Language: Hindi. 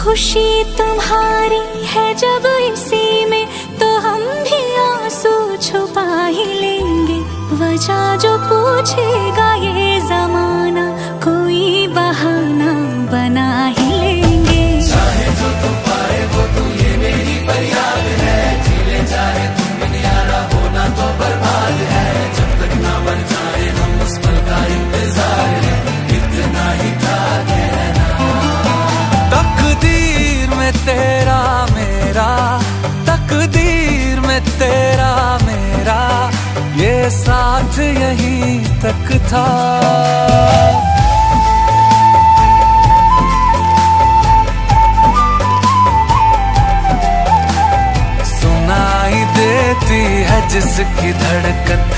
खुशी तुम्हारी है जब इसी में तो हम भी आँसू छुपा ही लेंगे। वजह जो पूछेगा तकदीर में तेरा मेरा ये साथ यहीं तक था। सुनाई देती है जिसकी धड़कन